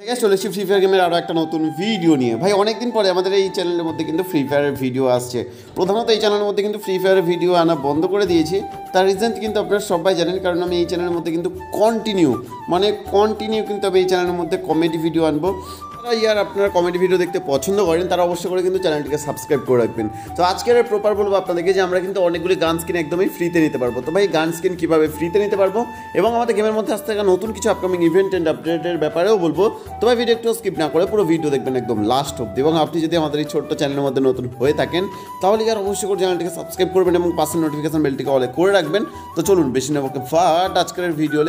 আছে চলে এসেছি ফ্রি ফায়ার গেমের আরও একটা নতুন ভিডিও নিয়ে। ভাই, অনেকদিন পরে আমাদের এই চ্যানেলের মধ্যে কিন্তু ফ্রি ফায়ারের ভিডিও আসছে। প্রধানত এই চ্যানেলের মধ্যে কিন্তু ফ্রি ফায়ারের ভিডিও আনা বন্ধ করে দিয়েছি। তার রিজেন্ট কিন্তু আপনারা সবাই জানেন, কারণ আমি এই চ্যানেলের মধ্যে কিন্তু কন্টিনিউ মানে কন্টিনিউ কিন্তু আমি এই চ্যানেলের মধ্যে কমেডি ভিডিও আনব। ইয়ার আপনারা কমেডি ভিডিও দেখতে পছন্দ করেন, তারা অবশ্যই করে কিন্তু চ্যানেলটিকে সাবস্ক্রাইব করে রাখবেন। তো আজকের প্রপার বলব আপনাদেরকে যে আমরা কিন্তু অনেকগুলি গান স্কিন একদমই ফ্রিতে নিতে পারব। তো ভাই, গান স্কিন কীভাবে ফ্রিতে নিতে পারব এবং আমাদের গেমের মধ্যে আসতে থাকা নতুন কিছু আপকামিং ইভেন্ট অ্যান্ড আপডেটের ব্যাপারেও বলব। তো ভাই ভিডিও একটু স্কিপ না করে পুরো ভিডিও দেখবেন একদম লাস্ট অব্দি এবং আপনি যদি আমাদের এই ছোট্ট চ্যানেলের মধ্যে নতুন হয়ে থাকেন, তাহলে আর অবশ্যই করে চ্যানেলটিকে সাবস্ক্রাইব করবেন এবং পাশের নোটিফিকেশন বেলটিকে অলে করে রাখবেন। তো চলুন, বেশি নেব ফাট, আজকের ভিডিও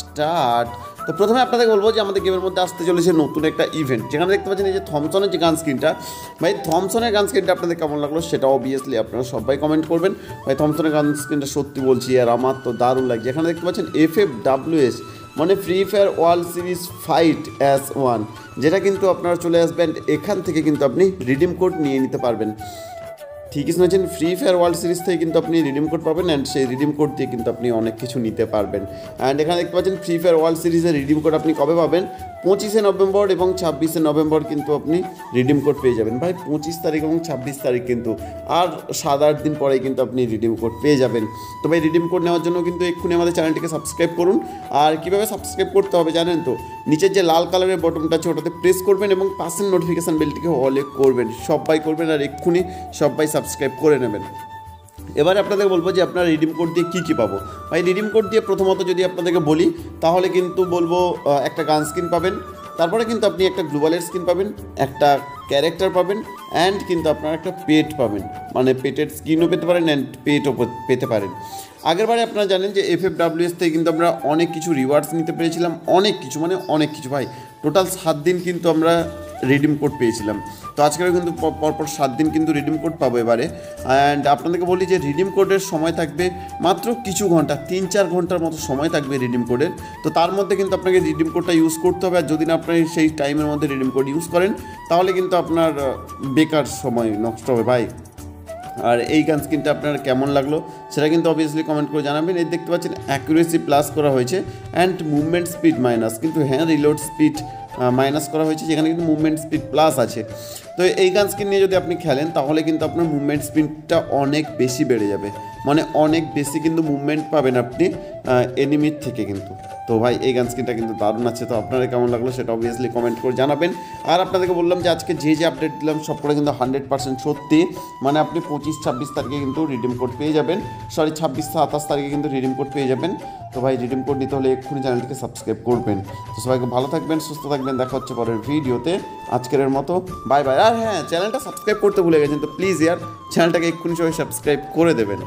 স্টার্ট তো প্রথমে আপনাদেরকে বলব যে আমাদের গেমের মধ্যে আসতে চলেছে নতুন একটা ইভেন্ট যেখানে দেখতে পাচ্ছেন এই যে থমসনের যে গান স্ক্রিনটা ভাই থমসনের গান স্ক্রিনটা আপনাদের কেমন লাগল সেটা অবভিয়াসলি আপনারা সবাই কমেন্ট করবেন। ভাই থমসনের গান স্ক্রিনটা সত্যি বলছি, আর আমার তো দারুণ লাগছে। এখানে দেখতে পাচ্ছেন এফ এফ ডাব্লিউ এস মানে Free Fire World Series fight as one যেটা কিন্তু আপনারা চলে আসবেন, এখান থেকে কিন্তু আপনি রিডিম কোড নিয়ে নিতে পারবেন। ঠিকই শুনেছেন ফ্রি ফায়ার ওয়ার্ল্ড সিরিজ থেকে কিন্তু আপনি রিডিম কোড পাবেন অ্যান্ড সেই রিডিম কোড দিয়ে কিন্তু আপনি অনেক কিছু নিতে পারবেন। অ্যান্ড এখানে দেখতে পাচ্ছেন ফ্রি ফায়ার ওয়ার্ল্ড সিরিজের রিডিম কোড আপনি কবে পাবেন? পঁচিশে নভেম্বর এবং ছাব্বিশে নভেম্বর কিন্তু আপনি রিডিম কোড পেয়ে যাবেন। ভাই, পঁচিশ তারিখ এবং ছাব্বিশ তারিখ কিন্তু, আর সাত আট দিন পরেই কিন্তু আপনি রিডিম কোড পেয়ে যাবেন। তো ভাই রিডিম কোড নেওয়ার জন্য কিন্তু এক্ষুনি আমাদের চ্যানেলটিকে সাবস্ক্রাইব করুন। আর কীভাবে সাবস্ক্রাইব করতে হবে জানেন তো? নিচের যে লাল কালারের বটনটা আছে, ওটাতে প্রেস করবেন এবং পাশের নোটিফিকেশান বেলটিকে অলে করবেন। সবাই করবেন আর এক্ষুনি সবাই সাবস্ক্রাইব করে নেবেন। এবার আপনাদেরকে বলব যে আপনারা রিডিম কোড দিয়ে কী কী পাবো? ভাই রিডিম কোড দিয়ে প্রথমত যদি আপনাদেরকে বলি, তাহলে কিন্তু বলব একটা গান স্ক্রিন পাবেন, তারপরে কিন্তু আপনি একটা গ্লোবালের স্ক্রিন পাবেন, একটা ক্যারেক্টার পাবেন অ্যান্ড কিন্তু আপনারা একটা পেট পাবেন। মানে পেটের স্কিনও পেতে পারেন অ্যান্ড পেটও পেতে পারেন। আগেরবারে আপনারা জানেন যে এফ এফ থেকে কিন্তু আমরা অনেক কিছু রিওয়ার্ডস নিতে পেরেছিলাম। অনেক কিছু মানে অনেক কিছু ভাই। টোটাল সাত দিন কিন্তু আমরা রিডিম কোড পেয়েছিলাম। তো আজকেও কিন্তু পরপর সাত দিন কিন্তু রিডিম কোড পাবো এবারে। অ্যান্ড আপনাদেরকে বলি যে রিডিম কোডের সময় থাকবে মাত্র কিছু ঘণ্টা, তিন চার ঘণ্টার মতো সময় থাকবে রিডিম কোডের তো তার মধ্যে কিন্তু আপনাকে রিডিম কোডটা ইউজ করতে হবে। আর যদি না আপনি সেই টাইমের মধ্যে রিডিম কোড ইউজ করেন, তাহলে কিন্তু আপনার বেকার সময় নষ্ট হবে। ভাই, আর এই গান স্ক্রিনটা আপনার কেমন লাগল সেটা কিন্তু অবভিয়াসলি কমেন্ট করে জানাবেন। এই দেখতে পাচ্ছেন অ্যাকুরেসি প্লাস করা হয়েছে। অ্যান্ড মুভমেন্ট স্পিড মাইনাস কিন্তু হ্যাঁ রিলোড স্পিড মাইনাস করা হয়েছে যেখানে কিন্তু মুভমেন্ট স্পিড প্লাস আছে। তো এই গান স্ক্রিন নিয়ে যদি আপনি খেলেন, তাহলে কিন্তু আপনার মুভমেন্ট স্পিডটা অনেক বেশি বেড়ে যাবে। মানে অনেক বেশি কিন্তু মুভমেন্ট পাবেন আপনি এনিমির থেকে কিন্তু। তো ভাই, এই গান স্ক্রিনটা কিন্তু দারুণ আছে। তো আপনারা কেমন লাগল সেটা অবভিয়াসলি কমেন্ট করে জানাবেন। আর আপনাদেরকে বললাম যে, আজকে যে যে আপডেট দিলাম, সবকটা কিন্তু হান্ড্রেড পার্সেন্ট সত্যি। মানে আপনি পঁচিশ, ছাব্বিশ তারিখে কিন্তু রিডিম কোড পেয়ে যাবেন। সরি ছাব্বিশ, সাতাশ তারিখে কিন্তু রিডিম কোড পেয়ে যাবেন। তো ভাই রিডিম কোড নিতে হলে এক্ষুনি চ্যানেলটিকে সাবস্ক্রাইব করবেন। তো সবাইকে ভালো থাকবেন, সুস্থ থাকবেন। দেখা হচ্ছে পরের ভিডিওতে আজকের মতো। বাই বাই আর হ্যাঁ চ্যানেলটা সাবস্ক্রাইব করতে ভুলে গেছেন, তো প্লিজ ইয়ার চ্যানেলটাকে এক্ষুনি সবাই সাবস্ক্রাইব করে দেবেন।